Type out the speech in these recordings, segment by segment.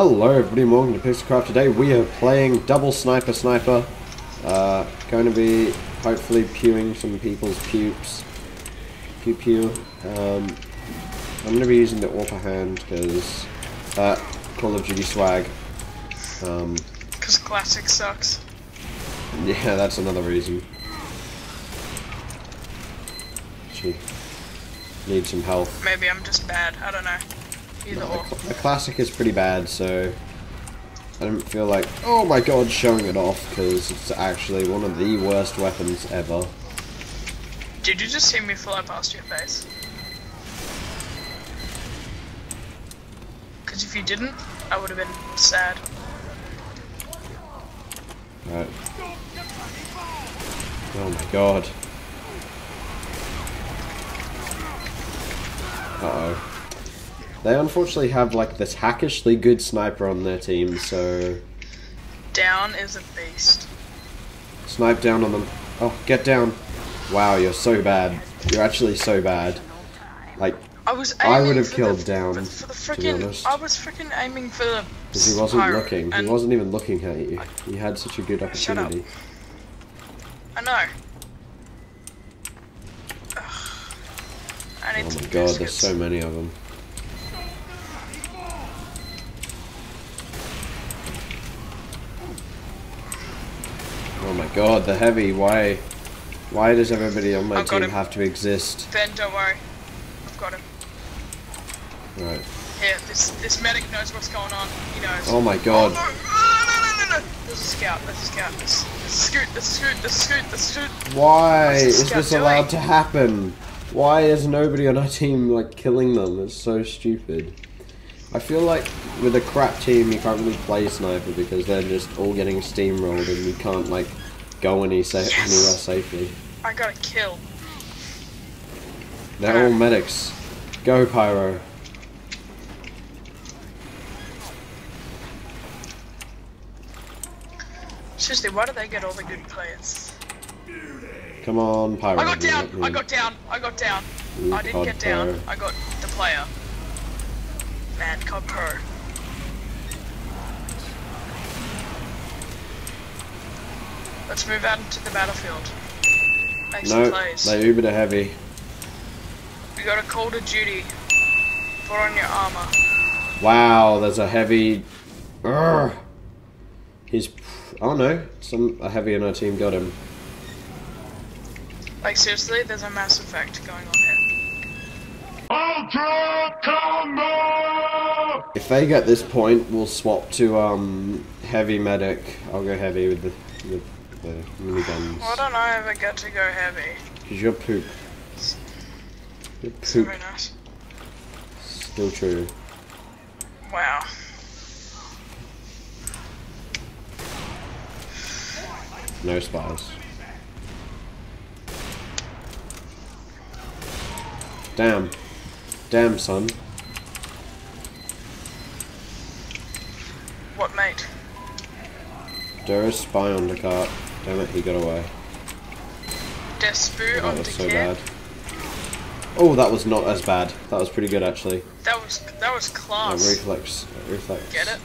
Hello everybody, welcome to Pixelcraft. Today we are playing Double Sniper Sniper. Uh, going to be hopefully pewing some people's pupes. Pew pew. Um, I'm going to be using the upper hand because uh, Call of Duty swag. Um, Because classic sucks. yeah, that's another reason. She need some health. Maybe I'm just bad. I don't know. Either or. the, classic is pretty bad, so I don't feel like, oh my god, showing it off, because it's actually one of the worst weapons ever. Did you just see me fly past your face? Because if you didn't, I would have been sad. Right. Oh my god. Uh-oh. They unfortunately have like this hackishly good sniper on their team, so Down is a beast. snipe down on them. Oh, get down. Wow, you're so bad. You're actually so bad. Like, I was I would have killed the, down, for the to be freaking. honest. I was freaking aiming for the. Because he wasn't looking. He wasn't even looking at you. He had such a good Shut up. opportunity. I know. Ugh. I need Oh my god, there's so many of them. Oh my god, the heavy. Why? Why does everybody on my team him. have to exist? Ben, don't worry. I've got him. Right. Here, this this medic knows what's going on. He knows. Oh my god. Oh, no, no, no, no, no. There's a scout, there's a scout, there's, there's a scoot, there's a scoot, there's a scoot, there's a scoot. Why this is this allowed to happen? Why is nobody on our team like killing them? It's so stupid. I feel like with a crap team you can't really play sniper because they're just all getting steamrolled and you can't like go any sa- Yes. anywhere safely. I got a kill. They're all medics. Go Pyro. Seriously, why do they get all the good players? Come on, Pyro. I got down, I got down, I got down. Ooh, I didn't get down, Pro. I got the player. Man, COD Pro. Let's move out into the battlefield. Make some No, plays. they Uber to heavy. We got a call to duty. Put on your armor. Wow, there's a heavy. Urgh. He's. Oh no, some a heavy in our team got him. Like seriously, there's a mass effect going on here. Ultra Combo! If they get this point, we'll swap to um heavy medic. I'll go heavy with the with the miniguns. Why don't I ever get to go heavy? Cause you're poop. You're poop. very nice. Still true. Wow. No spies. Damn. Damn, son. What mate? There is spy on the cart. Damn it, he got away. Despu That on was the so kid. bad. Oh, that was not as bad. That was pretty good, actually. That was that was class. reflex. Reflex. Get it?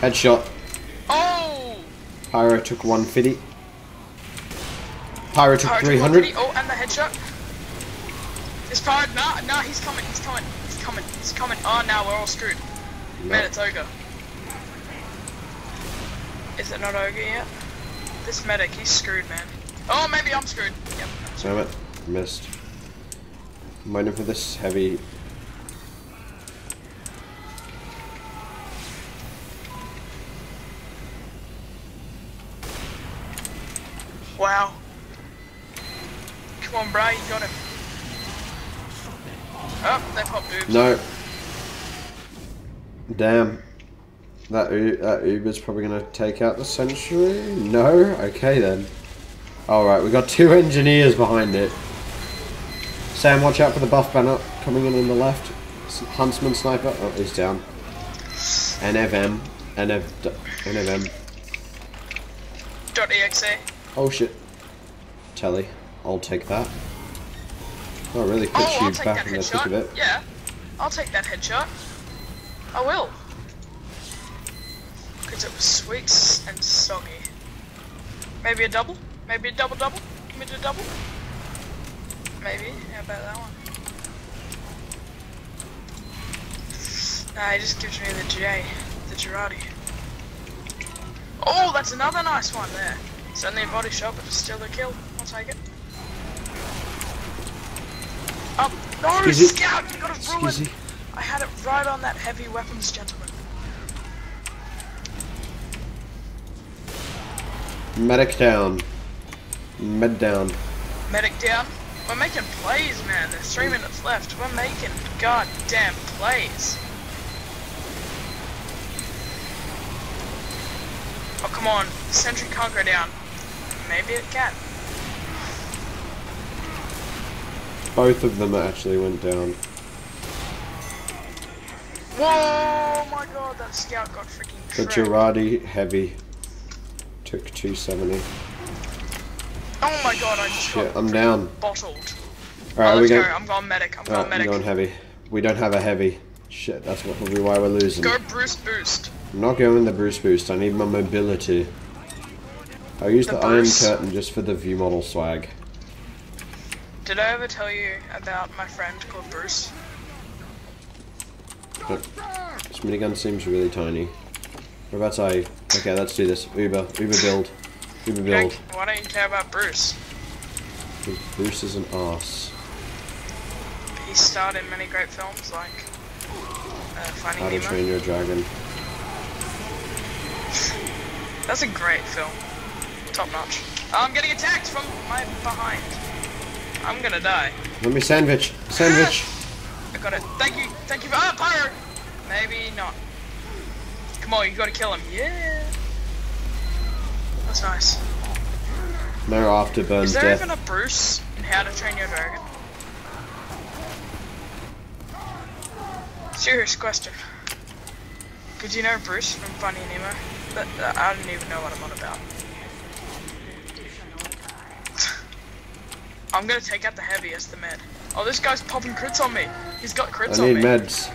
Headshot. Oh! Pyro took 150. Pyro took to 300. 150. Oh, and the headshot. It's powered. Nah, nah, he's coming. He's coming. He's coming. He's coming. Oh, now we're all screwed. Man, it's. Is it not over yet? This medic, he's screwed, man. Oh, maybe I'm screwed. Yep. Damn it. Missed. I'm waiting for this heavy. Wow. Come on, bro, you got him. Oh, they popped boobs. No. Damn. That, that Uber's probably going to take out the Sentry? No? Okay then. Alright, we got two engineers behind it. Sam, watch out for the buff banner coming in on the left. Huntsman sniper. Oh, he's down. NFM. NF, NFM. Dot exe. Oh shit. Telly. I'll take that. Oh, really puts Oh, I'll you take back that in the thick of it. Yeah. I'll take that headshot. I will. Because it was sweet and soggy. Maybe a double? Maybe a double double? Give me the double? Maybe. How about that one? Nah, he just gives me the J. The Jarate. Oh, that's another nice one there. It's only a body shot, but it's still a kill. I'll take it. Oh, no, Excuse scout! You got it ruined! I had it right on that heavy weapons gentleman. Medic down. Med down. Medic down. We're making plays, man. There's three minutes left. We're making goddamn plays. Oh, come on. Sentry can't go down. Maybe it can. Both of them actually went down. Whoa, my god, that scout got freaking The. Jarate heavy took 270. Oh my god, I just Shit, I'm down. bottled. Alright, oh, we go. go. I'm going medic. I'm going Alright, I'm going heavy. We don't have a heavy. Shit, that's what probably why we're losing. Go Brass Beast. I'm not going the Brass Beast. I need my mobility. I'll use The the, Iron Curtain just for the view model swag. Did I ever tell you about my friend called Bruce? But this minigun seems really tiny. What about I? Okay, let's do this. Uber. Uber build. Uber build. Why don't you care about Bruce? Bruce is an ass. He starred in many great films like uh, Finding How to Nemo. Train Your Dragon. That's a great film. Top notch. Oh, I'm getting attacked from my behind. I'm gonna die. Let me sandwich. Sandwich. I got it. Thank you. Thank you. For, ah, pyro. Maybe not. Come on, you gotta kill him. Yeah. That's nice. No afterburn Is there death. even a Bruce in How to Train Your Dragon? Serious question. Could you know Bruce from Funny Nemo? But uh, I don't even know what I'm on about. I'm gonna take out the heaviest, the med. Oh, this guy's popping crits on me. He's got crits I on need meds.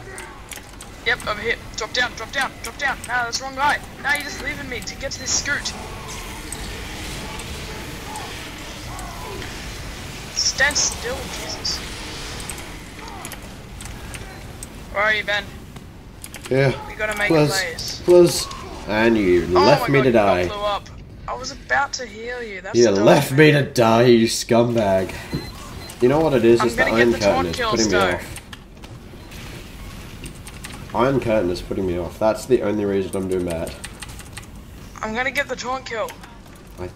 Yep, over here. Drop down, drop down, drop down. No, that's the wrong guy. Now you're just leaving me to get to this scoot. Stand still, Jesus. Where are you, Ben? Yeah. We gotta make Plus, plays. plus, and you Oh left me to God, you die. blew up. I was about to heal you. That's You left me to die, you scumbag. You know what it is? I'm Is the Iron Curtain is putting me though. off. Iron Curtain is putting me off. That's the only reason I'm doing bad. I'm gonna get the taunt kill. I,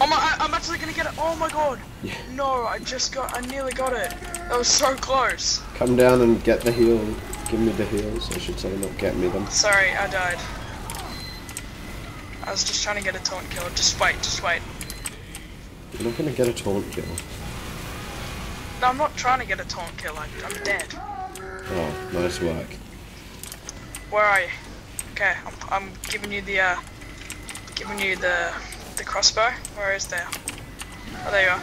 Oh my! I, I'm actually gonna get it. Oh my god! Yeah. No, I just got. I nearly got it. That was so close. come down and get the heal. Give me the heals, I should say, not get me them. Sorry, I died. I was just trying to get a taunt kill. Just wait, just wait. You're not gonna get a taunt kill. No, I'm not trying to get a taunt kill. I, I'm dead. Oh, nice work. Where are you? Okay, I'm, I'm giving you the uh, giving you the the crossbow. Where is there? Oh, there you are.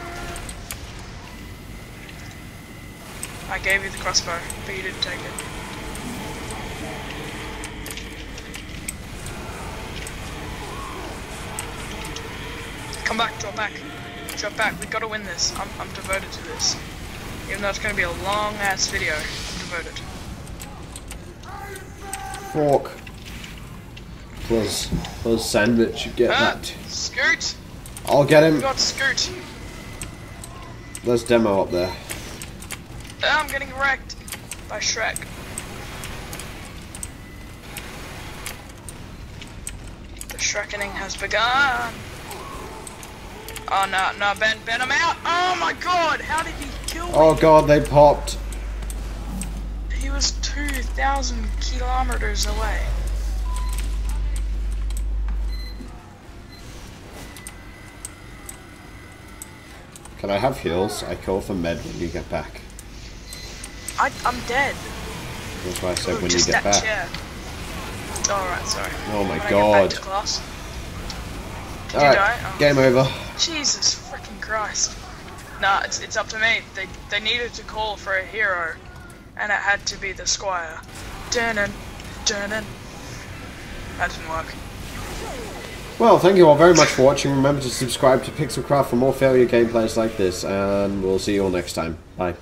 I gave you the crossbow, but you didn't take it. Come back, drop back. Drop back, we gotta win this. I'm, I'm devoted to this. Even though it's gonna be a long ass video, I'm. Fork. Plus, plus sandwich, you get Ah, that. Scoot! I'll get him. got Scoot! There's demo up there. Ah, I'm getting wrecked by Shrek. The Shrekening has begun. Oh no, no, Ben, Ben, I'm out! Oh my god, how did he kill me? Oh god, they popped. 2,000 kilometers away. Can I have heals? I call for med when you get back. I, I'm dead. That's why I said Ooh, when you get back. chair. Alright, sorry. Oh my When god. back to class. Did you Alright. Oh. game over. Jesus freaking Christ. Nah, it's, it's up to me. They they needed to call for a hero, and it had to be the Squire. Dun dun That didn't work. Well, thank you all very much for watching. Remember to subscribe to Pixelcraft for more failure gameplays like this, and we'll see you all next time. Bye.